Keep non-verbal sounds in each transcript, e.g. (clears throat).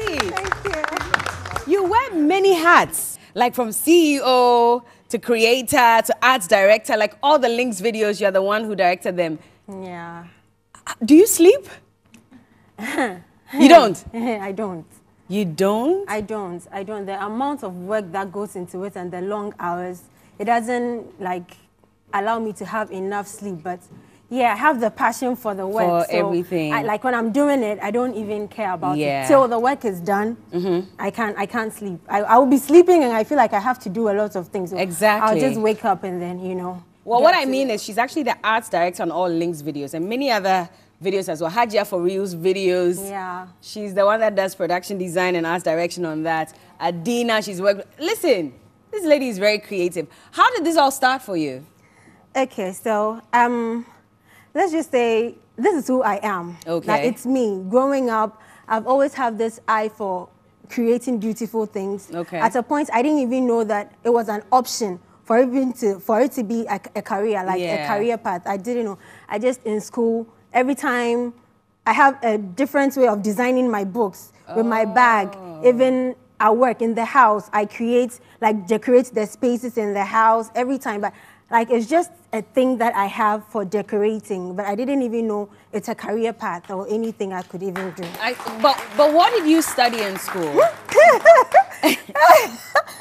see. Thank you. You wear many hats, like from CEO to creator to arts director, like all the Lynx videos, you're the one who directed them. Yeah. Do you sleep? you don't? (laughs) I don't. You don't? I don't. I don't. The amount of work that goes into it and the long hours, it doesn't like allow me to have enough sleep. But yeah, I have the passion for the work. For so everything. I, like when I'm doing it, I don't even care about Yeah. it till the work is done. I can't. I can't sleep. I, I will be sleeping and I feel like I have to do a lot of things. So Exactly. I'll just wake up and then you know. Well, what I mean it. is she's actually the arts director on all Lynx videos and many other videos as well. Hajia for Reels videos. Yeah. She's the one that does production design and arts direction on that. Adina, she's worked. Listen, this lady is very creative. How did this all start for you? Okay, so um, let's just say this is who I am. Okay. Like it's me. Growing up, I've always had this eye for creating beautiful things. Okay. At a point, I didn't even know that it was an option for even to for it to be a, a career, like Yeah. a career path. I didn't know. I just in school every time. I have a different way of designing my books with my bag. Oh. Even at work, in the house, I create, like, decorate the spaces in the house every time. But, like, it's just a thing that I have for decorating. But I didn't even know it's a career path or anything I could even do. I, but, but what did you study in school? (laughs)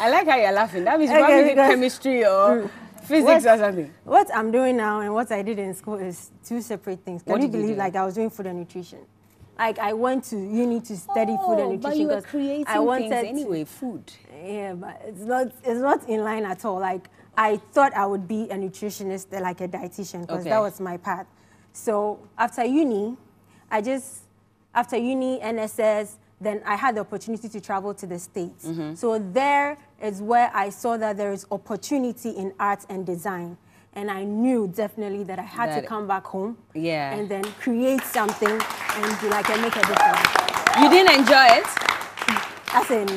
I like how you're laughing. That means you Okay, probably did chemistry or mm. physics What- or something. What I'm doing now and what I did in school is two separate things. Can What you did you believe, like, I was doing food and nutrition? Like, I went to uni to study food and Oh, nutrition. but you were creating I wanted things anyway, food. Yeah, but it's not it's not in line at all. Like I thought I would be a nutritionist, uh, like a dietitian, because Okay. that was my path. So after uni, I just after uni NSS, then I had the opportunity to travel to the states. Mm-hmm. So there is where I saw that there is opportunity in art and design. And I knew definitely that I had That- to come back home Yeah. and then create something and do like and make a difference. You didn't enjoy it As in,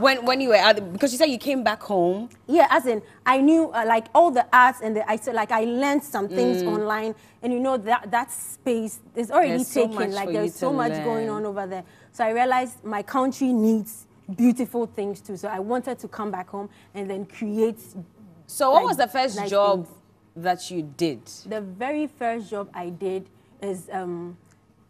when, when you were out, because you said you came back home. Yeah, as in, I knew uh, like all the arts and the I said like I learned some things Mm. online, and you know that that space is already There's taken. much like there's so much learn. going on over there. So I realized my country needs beautiful things too. So I wanted to come back home and then create. So, what like, was the first nice job things. That you did? The very first job I did is um,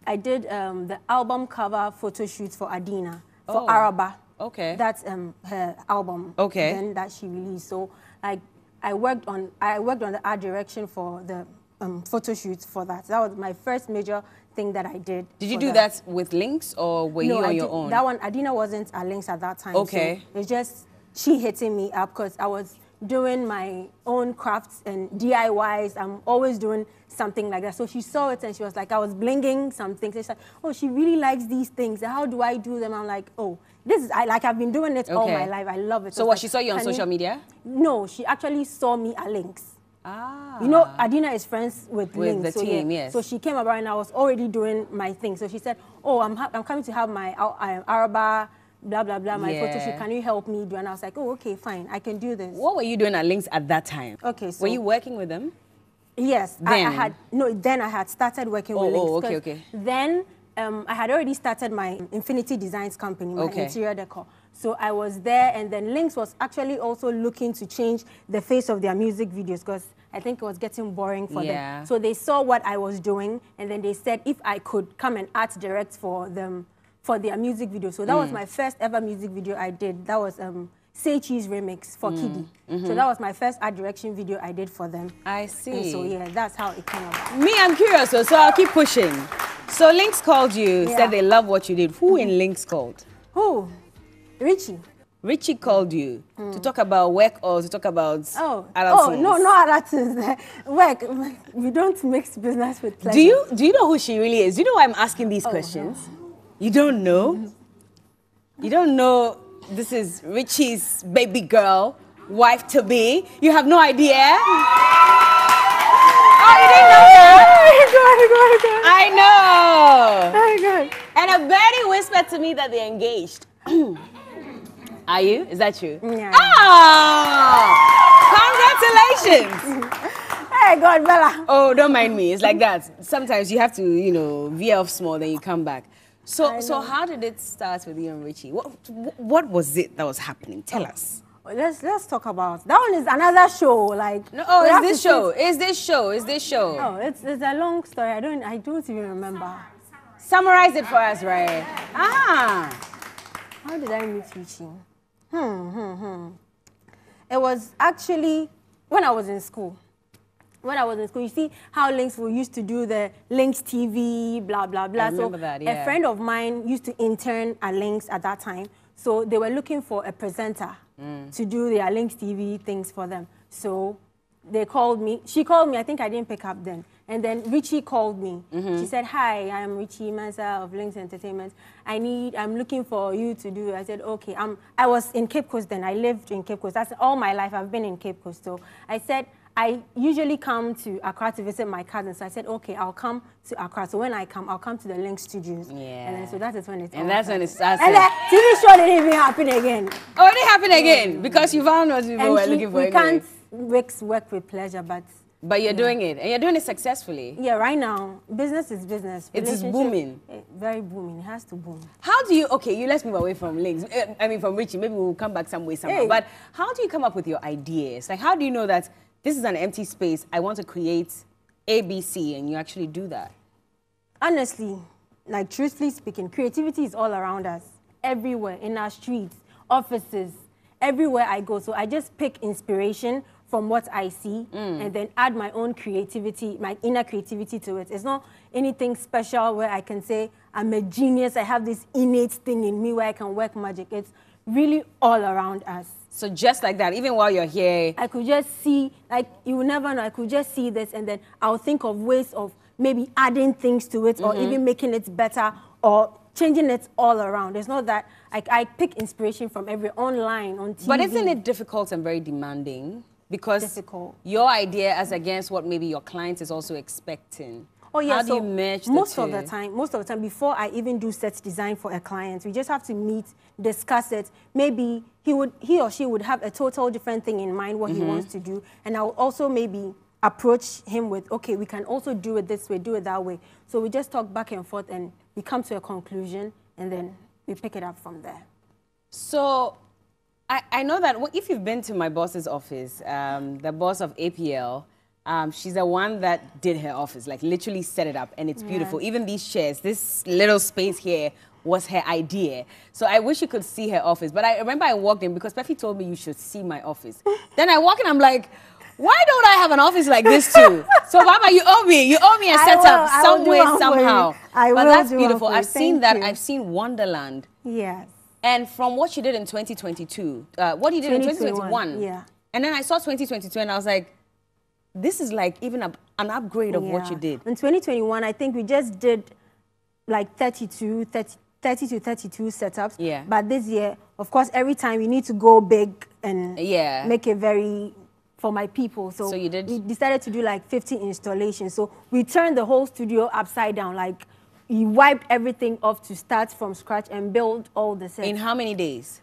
I did um, the album cover photo shoots for Adina for Oh, Araba. okay. That's um, her album. Okay. Then that she released. So like I worked on I worked on the art direction for the um, photo shoots for that. That was my first major thing that I did. Did you do the- that with Lynx or were you on I your did- own? That one, Adina wasn't at Lynx at that time. so Okay. it's just she hitting me up because I was doing my own crafts and DIYs. I'm always doing something like that. So she saw it and she was like, I was blinging some things. She's like, oh, she really likes these things. How do I do them? I'm like, oh, this is, I like, I've been doing it all my life. I love it. so, it's what, like, she saw you on social media? No, she actually saw me at Lynx. Ah. You know, Adina is friends with, With Link, the so team, yeah. yes. So she came around and I was already doing my thing. So she said, "Oh, I'm I'm coming to have my uh, Araba, blah blah blah, my photo shoot. Can you help me do?" And I was like, "Oh, okay, fine, I can do this." What were you doing at Lynx at that time? Okay, so Were you working with them? Yes, I, I had no. Then I had started working Oh, with Lynx. oh, okay, okay. Then um, I had already started my Infinity Designs company, my Okay. interior decor. So I was there, and then Lynx was actually also looking to change the face of their music videos because I think it was getting boring for Yeah. them. So they saw what I was doing, and then they said if I could come and art direct for them for their music video. So that Mm. was my first ever music video I did. That was um, Say Cheese remix for Mm. KiDi. Mm-hmm. So that was my first art direction video I did for them. I And see. so yeah, that's how it came about. Me, I'm curious, so, so I'll keep pushing. So Lynx called you, Yeah. said they love what you did. Who in Lynx called? Who? Richie. Richie called you to talk about work or to talk about Hmm. Oh, other oh no, no things. (laughs) Work. We don't mix business with pleasure. Do you do you know who she really is? Do you know why I'm asking these Oh, questions? You don't know? You don't know this is Richie's baby girl, wife to be. You have no idea? Oh, you didn't know that? I know. Very good. And a birdie whispered to me that they're engaged. (clears throat) Are you? Is that true? Yeah. Ah! Congratulations! Hey, God, Bella. Oh, don't mind me. It's like that. Sometimes you have to, you know, veer off small, then you come back. So, so how did it start with you and Richie? What, what was it that was happening? Tell us. Let's let's talk about that one. Is another show like No, oh, is this show? Is this show? Is this show? No, it's it's a long story. I don't I don't even remember. Summarize it for us, right? Ah. How did I meet Richie? Hmm, hmm, hmm. It was actually when I was in school. When I was in school, you see how Lynx we used to do the Lynx TV, blah blah blah. remember so that, a friend of mine used to intern at Lynx at that time. So they were looking for a presenter Mm. to do their Lynx TV things for them. So they called me. She called me. I think I didn't pick up then. And then Richie called me. Mm-hmm. She said, "Hi, I'm Richie Mensah of Lynx Entertainment. I need. I'm looking for you to do." I said, "Okay." Um, I was in Cape Coast then. I lived in Cape Coast. That's all my life. I've been in Cape Coast. So I said. I usually come to Accra to visit my cousins. So I said, okay, I'll come to Accra. So when I come, I'll come to the Link Studios. And Yeah. then, so that is when it And that's when it started. started. And the TV show didn't even happen again. Oh, it didn't happen again because you found what people were and she- looking for. we anyway. can't mix work with pleasure, but But you're doing it, and you're doing it successfully. yeah, right now, business is business. It is booming. eh, Very booming. It has to boom. How do you? Okay, you let's move away from Lynx. eh, I mean, from Richie. Maybe we'll come back some way somehow. Hey. But how do you come up with your ideas? Like, how do you know that this is an empty space? I want to create ABC, and you actually do that. honestly, like truthfully speaking, creativity is all around us, everywhere, in our streets, offices, everywhere I go. So I just pick inspiration from what I see mm. and then add my own creativity, my inner creativity to it. It's not anything special where I can say I'm a genius, I have this innate thing in me where I can work magic. It's really all around us. So just like that, even while you're here, I could just see, like, you will never know. I could just see this, and then I'll think of ways of maybe adding things to it, or mm-hmm. even making it better, or changing it all around. It's not that I, I pick inspiration from every online on TV. But isn't it difficult and very demanding? Because Difficult. your idea as against what maybe your client is also expecting. Oh yeah, How do you the most of the time, most of the time, before I even do set design for a client, we just have to meet, discuss it. Maybe he would, he or she would have a total different thing in mind what Mm-hmm. he wants to do, and I'll also maybe approach him with, okay, we can also do it this way, do it that way. So we just talk back and forth, and we come to a conclusion, and then we pick it up from there. So I, I know that if you've been to my boss's office, um, the boss of APL, um, she's the one that did her office, like literally set it up, and it's beautiful. Even these chairs, this little space here was her idea. So I wish you could see her office. But I remember I walked in because Pefi told me you should see my office. (laughs) then I walk in, I'm like, why don't I have an office like this too? (laughs) so Baaba, you owe me. You owe me a setup will, I will some way, one for you. somehow. I but that's beautiful. I've seen Thank that. you. I've seen Wonderland. Yes. And from what you did in 2022, uh, what you did in 2021, 2021, yeah. And then I saw 2022 and I was like, this is like even a, an upgrade of what you did. In 2021, I think we just did like 32, 30, 30 to 32 setups. Yeah. But this year, of course, every time we need to go big and Yeah. make it very for my people. So, So you did- we decided to do like 50 installations. So we turned the whole studio upside down. Like we wiped everything off to start from scratch and build all the sets. In how many days?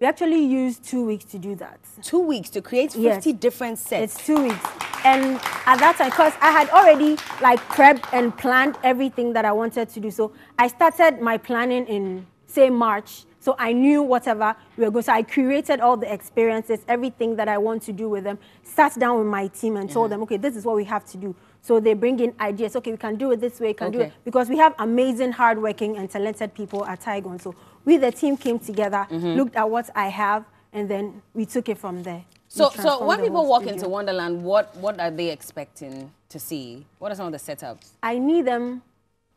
We actually used two weeks to do that. Two weeks to create 50 Yes. different sets. It's two weeks. And at that time, because I had already like prepped and planned everything that I wanted to do. So I started my planning in, say, March. So I knew whatever we were going. So I curated all the experiences, everything that I want to do with them, sat down with my team and told mm-hmm. them, okay, this is what we have to do. So they bring in ideas. Okay, we can do it this way, we can do it. Because we have amazing, hardworking, and talented people at Taigon. So we, the team, came together, Mm-hmm. looked at what I have, and then we took it from there. So, so when people walk studio. into Wonderland, what, what are they expecting to see? What are some of the setups? I need them.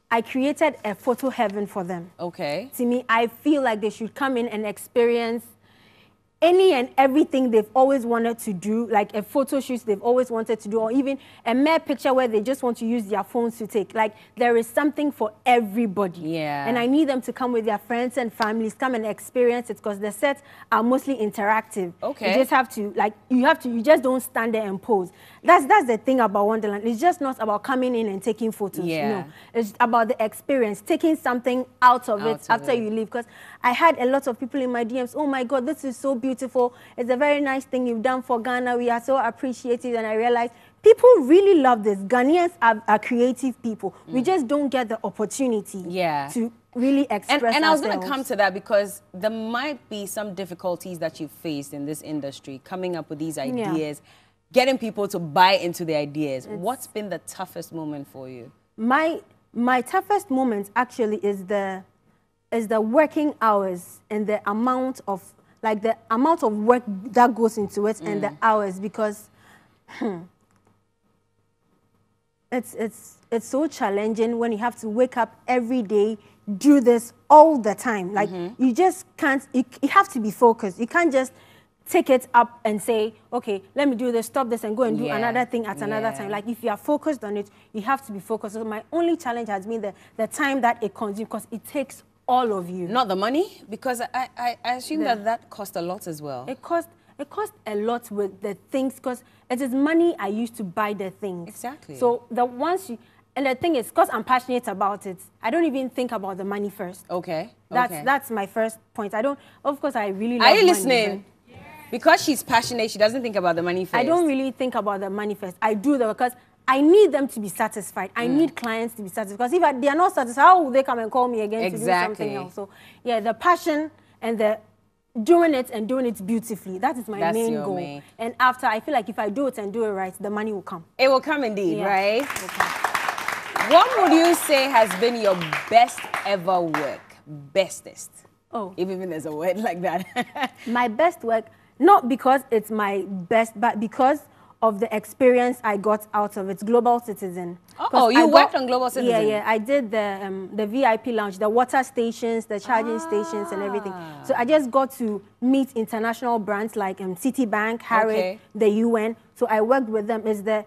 I created a photo heaven for them. Okay. To me, I feel like they should come in and experience any and everything they've always wanted to do, like a photo shoot they've always wanted to do, or even a mere picture where they just want to use their phones to take. Like there is something for everybody. Yeah. And I need them to come with their friends and families, come and experience it because the sets are mostly interactive. Okay. You just have to like you have to you just don't stand there and pose. That's that's the thing about Wonderland. It's just not about coming in and taking photos. Yeah. No. It's about the experience, taking something out of Out it of after it. you leave. Because I had a lot of people in my DMs, oh my God, this is so beautiful. It's a very nice thing you've done for Ghana. We are so appreciative. And I realized people really love this. Ghanaians are, are creative people. We just don't get the opportunity Mm. Yeah. to really express And, and I was going to come to that because there might be some difficulties that you've faced in this industry coming up with these ideas, getting people to buy into the ideas. What's been the toughest moment for you? my my toughest moment actually is the is the working hours and the amount of like the amount of work that goes into it and the hours because hmm, it's it's it's so challenging when you have to wake up every day do this all the time. Like you just can't you, you have to be focused. You can't just take it up and say okay let me do this stop this and go and do Yeah, another thing at another yeah. time. Like if you are focused on it you have to be focused. So my only challenge has been the, the time that it consumes because it takes all of you Not the money? Because I, I, I assume The- that that cost a lot as well. it cost it cost a lot with the things because it is money I used to buy the things. Exactly. So the once you and the thing is, because I'm passionate about it, I don't even think about the money first. okay. That's okay. that's my first point. I don't. Of course, I really. Are you money, listening? Because she's passionate, she doesn't think about the money first. I don't really think about the money first. I do that because I need them to be satisfied. I Mm. need clients to be satisfied. Because if I, they are not satisfied, how will they come and call me again to do something else? So yeah, the passion and the doing it and doing it beautifully. That is my That's main goal. main- And after, I feel like if I do it and do it right, the money will come. It will come indeed, Yeah. right? What would you say has been your best ever work? Bestest. Oh. If even there's a word like that. (laughs) my best work, not because it's my best, but because of the experience I got out of it. Global Citizen. Oh, you I worked on Global Citizen? Yeah, yeah. I did the um, the VIP lounge, the water stations, the charging stations, and everything. Ah. So I just got to meet international brands like um, Citibank, Harrods, Okay. the UN. So I worked with them. Is the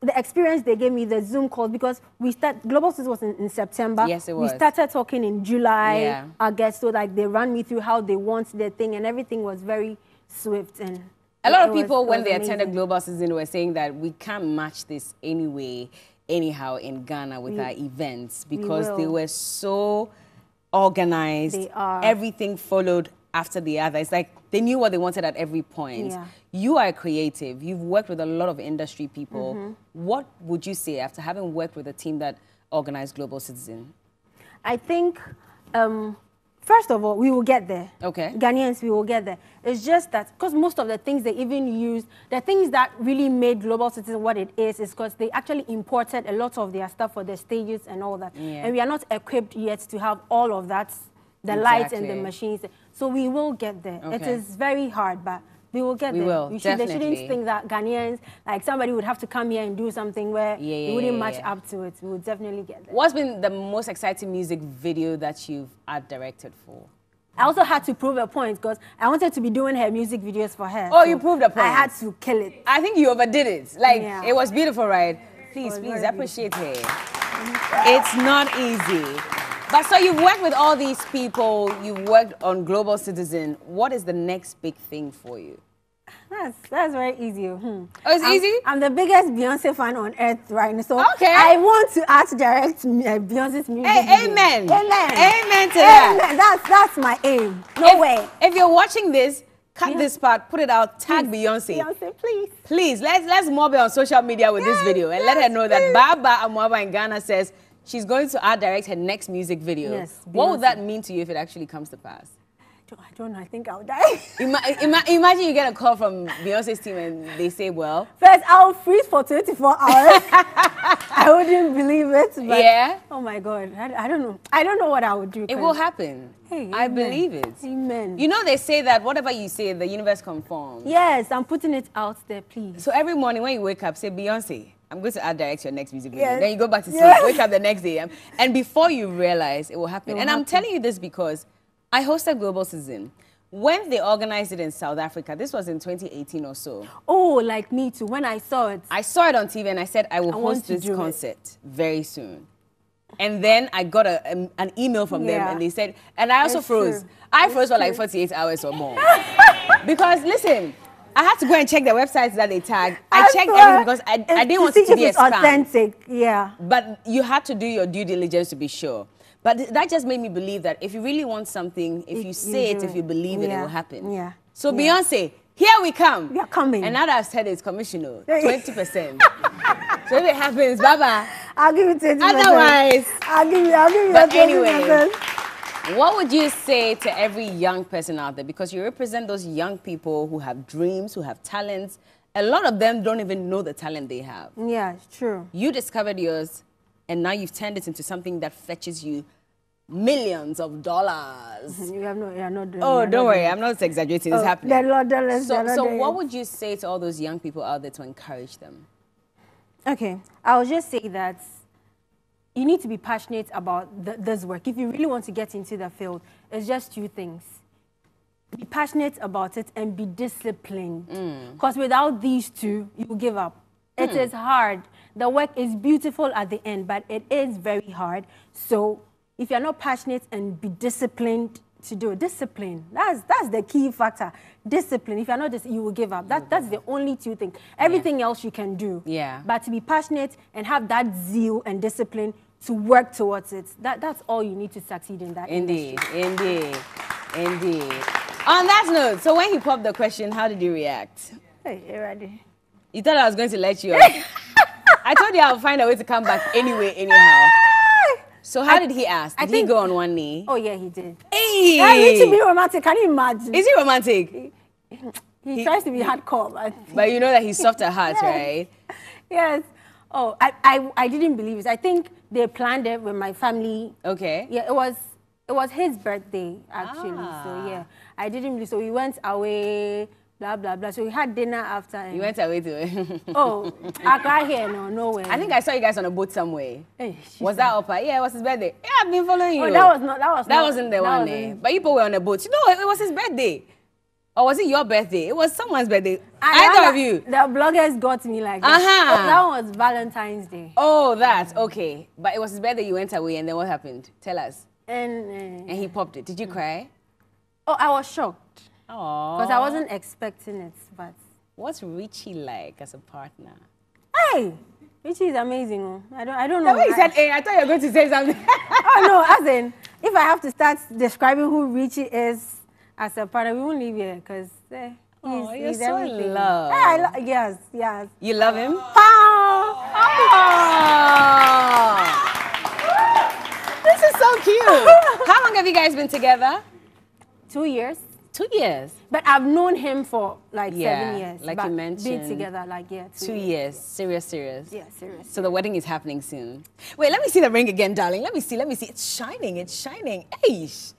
the experience they gave me, the Zoom calls, because we start Global Citizen was in, in September. Yes, it was. We started talking in July, Yeah. August. So like they ran me through how they want their thing, and everything was very swift and. A lot of people, it when was they attended. Global Citizen, were saying that we can't match this anyway, anyhow, in Ghana with We- our events because they were so organized. They are. Everything followed after the other. It's like they knew what they wanted at every point. Yeah. You are creative. You've worked with a lot of industry people. Mm-hmm. What would you say after having worked with a team that organized Global Citizen? I think, um, first of all, we will get there. Okay. Ghanaians, we will get there. It's just that, because most of the things they even use, the things that really made Global Citizen what it is, is because they actually imported a lot of their stuff for the stages and all that. Yeah. And we are not equipped yet to have all of that, the lights and the machines. So we will get there. It Okay. is very hard, but we will get We there. will, We should, they shouldn't think that Ghanaians, like somebody would have to come here and do something where Yeah, yeah, it wouldn't yeah, match yeah. up to it. We will definitely get there. What's been the most exciting music video that you've directed for? I also had to prove a point because I wanted to be doing her music videos for her. Oh, you proved a point. I had to kill it. I think you overdid it. Like it was beautiful, right? Please, please appreciate her. It's not easy. But so you've worked with all these people. You've worked on Global Citizen. What is the next big thing for you? That's that's very easy. Hmm. Oh, it's I'm, easy? I'm the biggest Beyonce fan on earth right now. So Okay. I want to art direct uh, Beyonce's music. Hey, amen. Amen. Amen to that. Amen. That's that's my aim. No if, way. If you're watching this, cut this part, put it out, tag Beyonce. Beyonce, please. Please, let's let's mob her on social media with this video and let her yes, know that. Baaba Amoaba in Ghana says she's going to art direct her next music video. Yes, what would that mean to you if it actually comes to pass? I don't- I know. I think I'll die. (laughs) Ima- ima- imagine you get a call from Beyonce's team and they say, well, First, I'll freeze for 24 hours. (laughs) I wouldn't believe it. But, Yeah? Oh my God. I, I don't know. I don't know what I would do. It will happen. Hey, I amen. believe it. Amen. You know, they say that whatever you say, the universe conforms. Yes, I'm putting it out there, please. So every morning when you wake up, say, Beyonce, I'm going to add direct your next music video. Yes. Then you go back to sleep, Yes. wake up the next day. And before you realize, it will happen. It will and I'm telling you this because I hosted Global Citizen. When they organized it in South Africa, this was in 2018 or so. Oh, like me too. When I saw it, I saw it on TV and I said, I will I host this do it. concert very soon. And then I got a, um, an email from them and they said, and I also It's froze. true. I It's froze for like 48 hours or more. (laughs) because listen, I had to go and check the websites that they tag. I, checked swear, everything because I, I didn't want it to be a it's authentic. Yeah. But you had to do your due diligence to be sure. But th- that just made me believe that if you really want something, if You- you you say it, if you it. believe it, it will happen. Yeah. So Yeah. Beyonce, here we come. We are coming. And now that I've said it's commissioner, 20%. (laughs) so if it happens, bye bye. I'll give you 20%. Otherwise- I'll give you, I'll give you But your 20 anyway, What would you say to every young person out there? Because you represent those young people who have dreams, who have talents. A lot of them don't even know the talent they have. Yeah, it's true. You discovered yours, and now you've turned it into something that fetches you millions of dollars. (laughs) You have no, you're not doing Oh, don't worry, I'm not exaggerating. It's Oh, happening. they're not dollars, So, so doing what would you say to all those young people out there to encourage them? Okay, I'll just say that you need to be passionate about th- this work. If you really want to get into the field, it's just two things. Be passionate about it and be disciplined. Mm. Because without these two, you give up. It hmm. is hard. The work is beautiful at the end, but it is very hard. So if you're not passionate and be disciplined to do discipline. That's that's the key factor. Discipline. If you're not dis- you will give up. That, that's the only two things. Everything else you can do. Yeah. But to be passionate and have that zeal and discipline to work towards it, that, that's all you need to succeed in that Indeed, industry. indeed, indeed. On that note, so when he popped the question, how did you react? Hey, you ready? You thought I was going to let you off. (laughs) I told you I'll find a way to come back anyway, anyhow. So how did he ask? I Did he think- go on one knee? Oh, yeah, he did. Hey! Yeah, he to be romantic. Can you imagine? Is he romantic? he, tries to be hardcore, but But you know that he's soft at heart, (laughs) right? yes. Oh, I, I, I didn't believe it. I think they planned it with my family. Okay. Yeah, it was it was his birthday actually. Ah. So yeah, I didn't believe. So we went away, blah blah blah. So we had dinner after. And, You went away to (laughs) Oh, Accra here, no, nowhere. I think I saw you guys on a boat somewhere. Hey, Was that upper? Yeah, it was his birthday. Yeah, I've been following you. Oh, that was not. That was. That not, wasn't the that one wasn't- eh? But you people were on a boat. No, it was his birthday. Or was it your birthday? It was someone's birthday. And Either of you. The bloggers got me like that. Uh-huh. Oh, that one was Valentine's Day. Oh, that. Okay. But it was his birthday, you went away, and then what happened? Tell us. And And uh, he popped it. Did you cry? oh, I was shocked. Because I wasn't expecting it. But What's Richie like as a partner? hey, Richie is amazing. oh. I don't. I don't know. The way you I- said, hey, I thought you were going to say something. (laughs) oh no, as in, if I have to start describing who Richie is as a partner, we won't leave here because eh, he's, Oh, you're he's so in everything. love. Eh, I lo- yes, yes. you love him? Ah. This is so cute. (laughs) How long have you guys been together? Two years. Two years. But I've known him for like Yeah, seven years. like but you mentioned. Being together, like, yeah. Two years. Serious, serious. Yeah, seriously. So the wedding is happening soon. Wait, let me see the ring again, darling. Let me see. Let me see. It's shining. It's shining. Eish.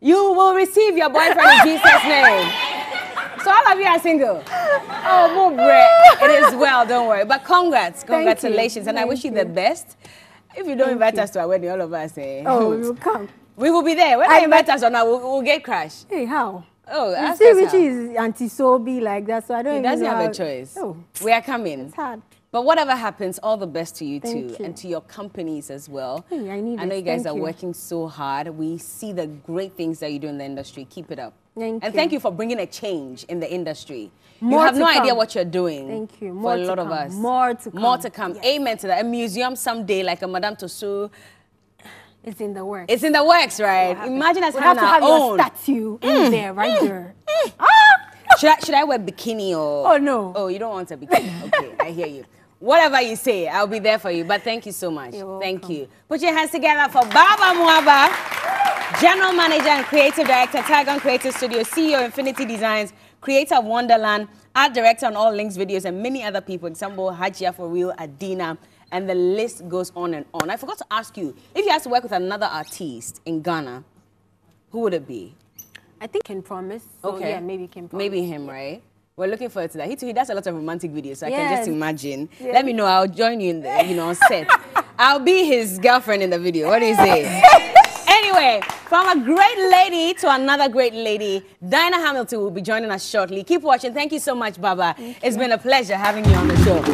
You will receive your boyfriend in Jesus' (laughs) name. So all of you are single. Oh, more bread. It is well. Don't worry. But congrats, congratulations, and I wish you, you. the best. If you don't Thank invite you. us to our wedding, all of us, eh? Oh, (laughs) you come. We will be there. When I I invite us or not, we'll, we'll get crashed. Hey, how? Oh, You ask see, us Richie how. is anti-sobi like that, so I don't know. He doesn't have how- a choice. Oh, We are coming. it's hard. But whatever happens, all the best to you Thank too, you. and to your companies as well. Hey, I need I know it. you guys Thank are you. working so hard. We see the great things that you do in the industry. Keep it up. Thank and you. thank you for bringing a change in the industry. More you have no idea what you're doing. Thank you. for a lot of us. More to come. More come. to come. Yes. Amen to that. A museum someday, like a Madame Tussauds. It's in the works. It's in the works, right? Imagine us we have having to our have own. your statue in mm. there, right mm. there. Mm. Ah! (laughs) Should I, should I wear bikini or? Oh, no. Oh, you don't want a bikini. (laughs) Okay, I hear you. Whatever you say, I'll be there for you. But thank you so much. Thank you. Put your hands together for Baaba Amoaba, General Manager and Creative Director, Tigon Creative Studio, CEO, Infinity Designs, Creator of Wonderland, Art Director on All Lynx Videos, and many other people. Example, Hajia for Real, Adina, and the list goes on and on. I forgot to ask you, if you had to work with another artist in Ghana, who would it be? I think King Promise. So, Okay. Yeah, maybe King Promise. Maybe him, right? We're looking forward to that. He too, he does a lot of romantic videos, so I can just imagine. Yes. Let me know. I'll join you in the, you know, on set. I'll be his girlfriend in the video. What do you say? anyway, from a great lady to another great lady, Dinah Hamilton will be joining us shortly. Keep watching. Thank you so much, Baaba. It's been a pleasure having you on the show.